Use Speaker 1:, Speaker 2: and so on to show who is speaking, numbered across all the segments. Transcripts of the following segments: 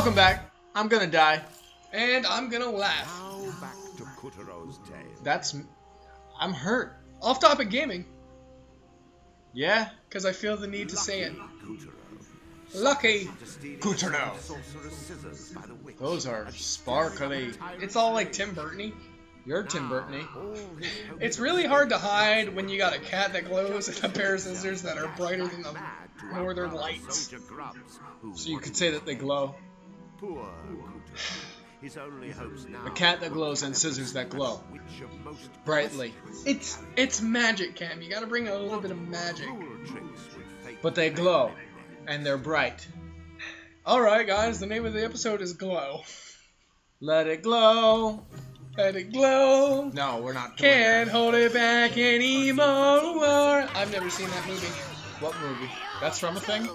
Speaker 1: Welcome back. I'm gonna die.
Speaker 2: And I'm gonna laugh.
Speaker 3: Back to tale.
Speaker 1: That's. I'm hurt.
Speaker 2: Off topic gaming,
Speaker 1: Yeah?
Speaker 2: because I feel the need to say it. Lucky.
Speaker 3: Witch.
Speaker 1: Those are sparkly.
Speaker 2: It's all like Tim Burton
Speaker 1: You're Tim Burton.
Speaker 3: All his hopes
Speaker 2: It's really hard to hide when you got a cat that glows and a pair of scissors that are brighter than the northern lights.
Speaker 1: So you could say that they glow.
Speaker 3: Poor His only hopes now
Speaker 1: A cat that glows and scissors that glow.
Speaker 3: Which of most
Speaker 1: Brightly.
Speaker 2: It's it's magic, Cam. You gotta bring a little bit of magic.
Speaker 3: cruel tricks would fate
Speaker 1: But they glow. And they're bright.
Speaker 2: Alright, guys, the name of the episode is Glow.
Speaker 1: Let it glow.
Speaker 2: Let it glow.
Speaker 1: No, we're not doing
Speaker 2: Can't
Speaker 1: that.
Speaker 2: hold it back anymore. I've never seen that movie.
Speaker 1: What movie? That's from a thing?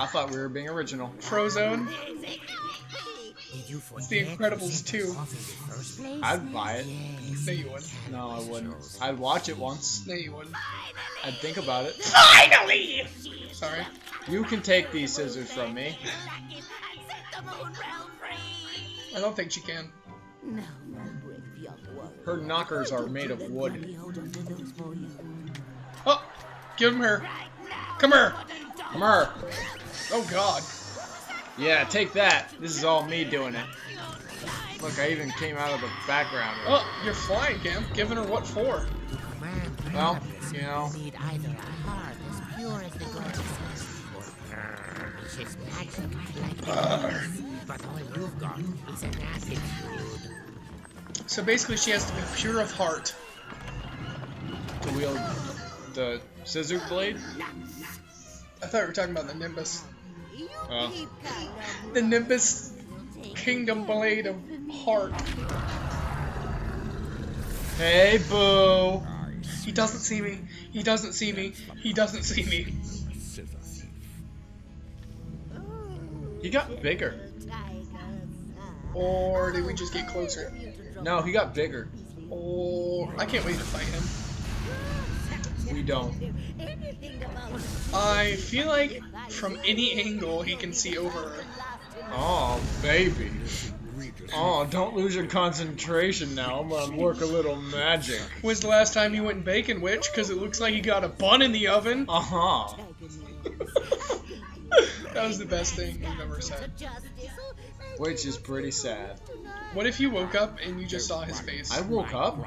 Speaker 1: I thought we were being original.
Speaker 2: Frozone.
Speaker 4: Did you
Speaker 2: It's The Incredibles 2.
Speaker 1: I'd buy it.
Speaker 2: No, you wouldn't.
Speaker 1: No, I wouldn't. I'd watch it once.
Speaker 2: No, you wouldn't.
Speaker 1: I'd think about it.
Speaker 2: Finally! Sorry.
Speaker 1: You can take these scissors from me.
Speaker 2: I don't think she can.
Speaker 4: No, my brave young warrior.
Speaker 1: Her knockers are made of wood.
Speaker 4: Beholden to those for you.
Speaker 2: Oh! Give him her. Come here!
Speaker 1: Come here.
Speaker 2: Oh, God.
Speaker 1: Yeah, take that. This is all me doing it. Look, I even came out of the background.
Speaker 2: Oh, you're flying, Cam. Giving her what for?
Speaker 1: Well, you know.
Speaker 4: Need either a heart as pure as the goddess, or which is magic like the But all you've got is an attitude.
Speaker 2: So basically, she has to be pure of heart.
Speaker 1: To wield the scissor blade.
Speaker 2: I thought we were talking about the Nimbus.
Speaker 1: Uh,
Speaker 2: The Nimbus Kingdom Blade of Heart.
Speaker 1: hey, boo.
Speaker 2: He doesn't see me. He doesn't see me. He doesn't see me.
Speaker 1: He got bigger.
Speaker 2: Or did we just get closer?
Speaker 1: No, he got bigger.
Speaker 2: Or I can't wait to fight him.
Speaker 1: We don't.
Speaker 2: I feel like from any angle he can see over her.
Speaker 1: Oh, baby. Oh, don't lose your concentration now. I'm gonna work a little magic.
Speaker 2: When's the last time you went bacon witch? Because it looks like you got a bun in the oven.
Speaker 1: Uh huh.
Speaker 2: that was the best thing you've ever said.
Speaker 1: Which is pretty sad.
Speaker 2: What if you woke up and you just saw his face?
Speaker 1: I woke up.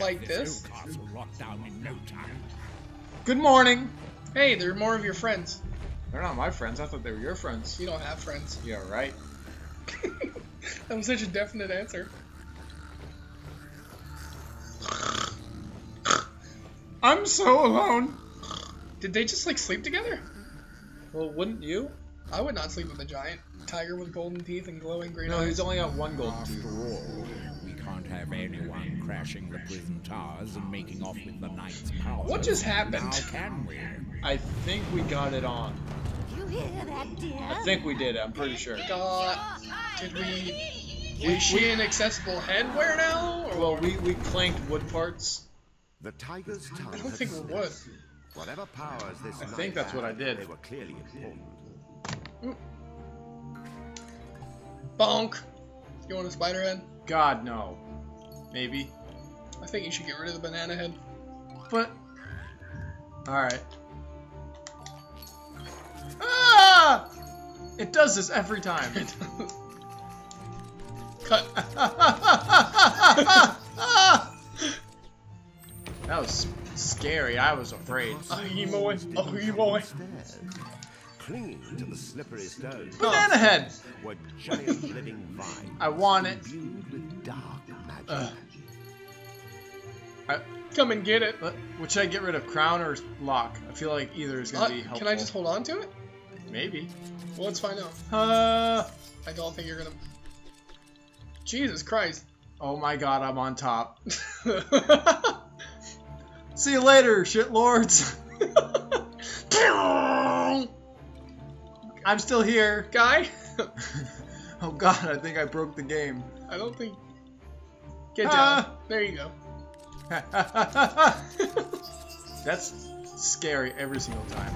Speaker 2: Like this? this? Down in no time.
Speaker 1: Good morning.
Speaker 2: Hey, they're more of your friends.
Speaker 1: They're not my friends. I thought they were your friends.
Speaker 2: You don't have friends.
Speaker 1: Yeah, right.
Speaker 2: that was such a definite answer.
Speaker 1: I'm so alone.
Speaker 2: Did they just like sleep together?
Speaker 1: Well, wouldn't you?
Speaker 2: I would not sleep with a giant tiger with golden teeth and glowing green
Speaker 1: No,
Speaker 2: eyes.
Speaker 1: he's only got one gold
Speaker 5: After
Speaker 1: tooth.
Speaker 5: All, we can't have anyone crashing the prison towers and making off with the knight's power.
Speaker 2: What just happened?
Speaker 5: Now can we?
Speaker 1: I think we got it on.
Speaker 6: You hear that, dear?
Speaker 1: I think we did. I'm pretty sure.
Speaker 2: God, did we? Is she an accessible headwear now? Or
Speaker 1: Well, we we clanked wood parts.
Speaker 3: The tiger's tongue.
Speaker 2: I don't think we
Speaker 3: said,
Speaker 2: would.
Speaker 3: Whatever powers this
Speaker 1: I think that's what I did.
Speaker 3: They were clearly important.
Speaker 2: Bonk. You want a spider head?
Speaker 1: God no. Maybe.
Speaker 2: I think you should get rid of the banana head.
Speaker 1: But. Alright. Ah! It does this every time. It does.
Speaker 2: Cut.
Speaker 1: that was scary. I was afraid.
Speaker 2: Ahimoy. Ahimoy.
Speaker 3: Instead, clinging to the slippery stones
Speaker 1: Banana head!
Speaker 3: were giant living vines
Speaker 1: I want it.
Speaker 3: imbued with dark magic.
Speaker 1: Ugh. I,
Speaker 2: Come and get it.
Speaker 1: but, what should I get rid of? Crown or lock? I feel like either is
Speaker 2: Uh,
Speaker 1: gonna be helpful.
Speaker 2: can I just hold on to it?
Speaker 1: Maybe.
Speaker 2: Well, let's find out.
Speaker 1: Uh.
Speaker 2: I don't think you're gonna. Jesus Christ.
Speaker 1: Oh my god, I'm on top. See you later, shitlords. I'm still here.
Speaker 2: Guy?
Speaker 1: Oh god, I think I broke the game.
Speaker 2: I don't think. Get down.
Speaker 1: Ah.
Speaker 2: There you go.
Speaker 1: That's scary every single time.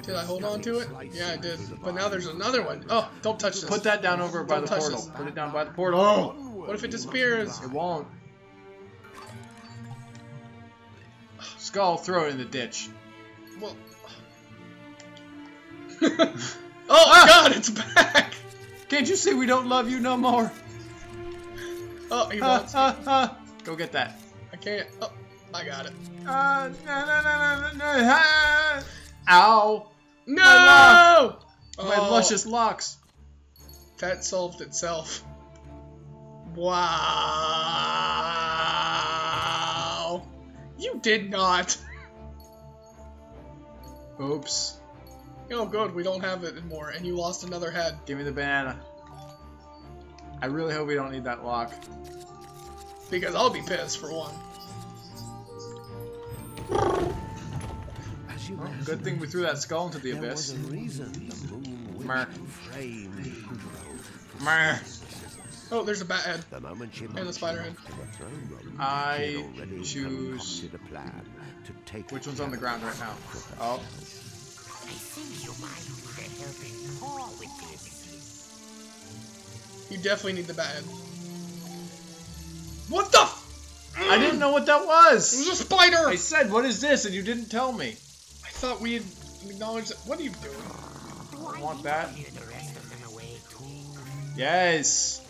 Speaker 2: Did I hold on to it? Yeah, I did. But now there's another one. Oh, don't touch this.
Speaker 1: Put that down over by
Speaker 2: Don't
Speaker 1: the portal.
Speaker 2: this.
Speaker 1: Put it down by the portal. Oh!
Speaker 2: What if it disappears?
Speaker 1: It won't. Skull, throw it in the ditch.
Speaker 2: Well. oh God, it's back!
Speaker 1: Can't you see we don't love you no more?
Speaker 2: Oh, he wants.
Speaker 1: ah, ah. Go get that.
Speaker 2: I can't. Oh, I got it.
Speaker 1: Uh, no, no, no, no, no, ah. Ow!
Speaker 2: No!
Speaker 1: My
Speaker 2: Oh,
Speaker 1: luscious locks.
Speaker 2: That solved itself. Wow! You did not.
Speaker 1: Oops.
Speaker 2: Oh, good. We don't have it anymore, and you lost another head.
Speaker 1: Give me the banana. I really hope we don't need that lock.
Speaker 2: Because I'll be pissed for one.
Speaker 3: As you
Speaker 1: Well, good thing we threw that skull into the abyss.
Speaker 3: a reason the moon
Speaker 1: Mer.
Speaker 3: witch framed Kudro.
Speaker 1: Meh.
Speaker 2: Oh, there's a bat head.
Speaker 3: The moment she
Speaker 2: the
Speaker 3: marched
Speaker 2: spider head.
Speaker 3: throne
Speaker 1: I
Speaker 3: she had already
Speaker 1: choose-
Speaker 3: a plan to take
Speaker 1: Which one's on the ground right now? Oh,
Speaker 4: I think you might need a helping paw with this.
Speaker 2: You definitely need the bat. What the? F-
Speaker 1: I didn't know what that was.
Speaker 2: it
Speaker 1: was.
Speaker 2: was a spider!
Speaker 1: I said, "What is this?" and you didn't tell me.
Speaker 2: I thought we had acknowledged that. What are you doing?
Speaker 1: I want that.
Speaker 4: Hear the rest of them away too.
Speaker 1: Yes.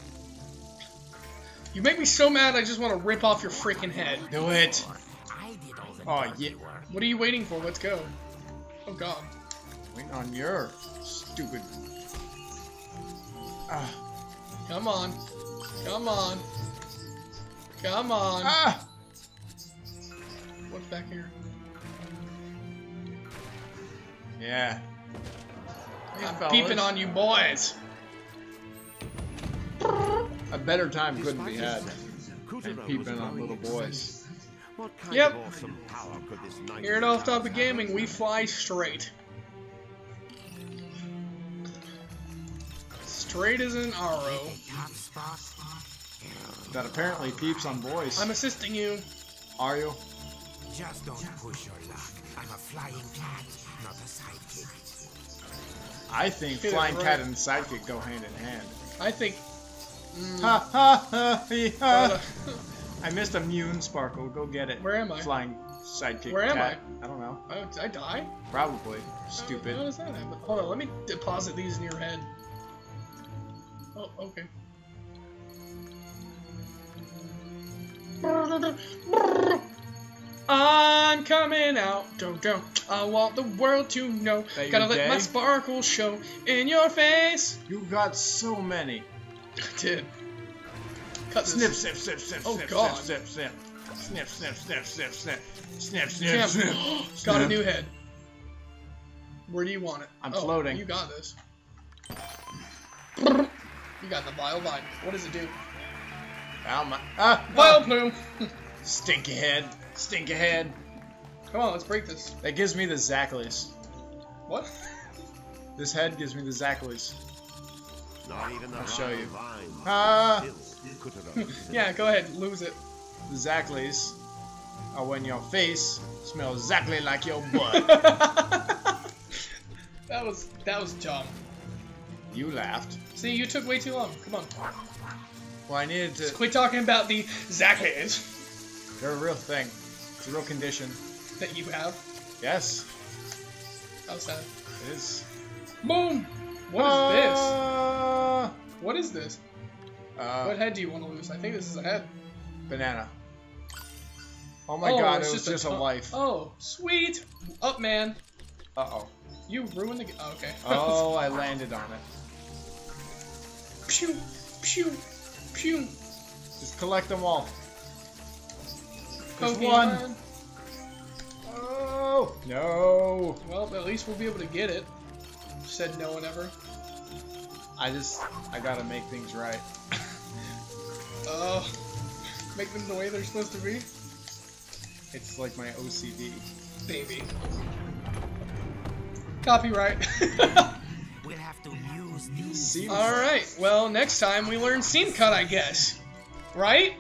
Speaker 2: You make me so mad I just want to rip off your freaking head.
Speaker 1: Do it.
Speaker 4: I did all the
Speaker 1: Oh, yeah.
Speaker 2: What are you waiting for? Let's go. Oh god.
Speaker 1: Waiting on your stupid. Ah.
Speaker 2: Come on. Come on. Come on.
Speaker 1: Ah.
Speaker 2: What's back here?
Speaker 1: Yeah. Hey,
Speaker 2: I'm
Speaker 1: fellas.
Speaker 2: peeping on you boys.
Speaker 1: A better time couldn't be had
Speaker 3: his
Speaker 1: than peeping on little boys.
Speaker 3: What kind
Speaker 2: Yep.
Speaker 3: of awesome power could this
Speaker 2: Here at
Speaker 3: of
Speaker 2: Off
Speaker 3: the
Speaker 2: Topic Gaming, we fly straight. Straight as an arrow.
Speaker 1: That apparently peeps on boys.
Speaker 2: I'm assisting you.
Speaker 1: Are you?
Speaker 4: Just don't push your luck. I'm a flying cat, not a sidekick.
Speaker 1: I think
Speaker 2: Get
Speaker 1: flying
Speaker 2: right.
Speaker 1: cat and sidekick go hand in hand.
Speaker 2: I think.
Speaker 1: Ha ha ha hee,
Speaker 2: Uh.
Speaker 1: I missed a Moon Sparkle. Go get it.
Speaker 2: Where am I?
Speaker 1: Flying sidekick
Speaker 2: Where am
Speaker 1: cat. I? don't know.
Speaker 2: oh, did I die?
Speaker 1: Probably.
Speaker 2: How
Speaker 1: Stupid.
Speaker 2: does that happen? Hold on, let me deposit these in your head. Oh, okay. I'm coming out, don't don't. I want the world to know.
Speaker 1: That
Speaker 2: Gotta
Speaker 1: you're
Speaker 2: let my
Speaker 1: gay?
Speaker 2: sparkle show in your face.
Speaker 1: You got so many.
Speaker 2: I did. Cut this.
Speaker 1: Snip, snip, snip, snip,
Speaker 2: Oh,
Speaker 1: snip,
Speaker 2: God.
Speaker 1: snip, snip, snip, snip, snip, snip, snip, snip, snip,
Speaker 2: Damn.
Speaker 1: snip, snip.
Speaker 2: Got a new head. Where do you want it?
Speaker 1: I'm
Speaker 2: Oh,
Speaker 1: floating.
Speaker 2: You got this. You got the vile vine. What does it do?
Speaker 1: Ow, my, ah,
Speaker 2: Vileplume.
Speaker 1: stinky head, stinky head.
Speaker 2: Come on, let's break this.
Speaker 1: That gives me the Zackleys.
Speaker 2: What?
Speaker 1: This head gives me the Zackleys.
Speaker 3: Not even the
Speaker 1: I'll show you.
Speaker 3: vine
Speaker 1: Ah,
Speaker 3: still
Speaker 2: Yeah, go ahead, lose it.
Speaker 1: the Zackleys are when your face smells exactly like your butt.
Speaker 2: that was that was dumb.
Speaker 1: You laughed.
Speaker 2: See, you took way too long. Come on.
Speaker 1: Well, I needed to.
Speaker 2: Quit talking about the Zackheads
Speaker 1: They're a real thing. It's a real condition.
Speaker 2: that you have.
Speaker 1: Yes,
Speaker 2: How sad.
Speaker 1: it is.
Speaker 2: Boom! What is this?
Speaker 1: Uh,
Speaker 2: What is this?
Speaker 1: Uh,
Speaker 2: What head do you want to lose? I think this is a head.
Speaker 1: banana. Oh my
Speaker 2: oh,
Speaker 1: god, it was just a
Speaker 2: ton-
Speaker 1: life.
Speaker 2: Oh, sweet! Up, man.
Speaker 1: Uh oh.
Speaker 2: You ruined the. g- Oh, okay.
Speaker 1: Oh, I landed on it.
Speaker 2: pew, pew, pew.
Speaker 1: Just collect them all.
Speaker 2: Pokemon.
Speaker 1: one. Oh no!
Speaker 2: Well, at least we'll be able to get it. Said no one ever.
Speaker 1: I just I gotta make things right.
Speaker 2: Oh, make them the way they're supposed to be,
Speaker 1: It's like my OCD.
Speaker 2: baby. Copyright.
Speaker 4: We'll have to use these.
Speaker 2: All right. Well, next time we learn scene cut, I guess. Right?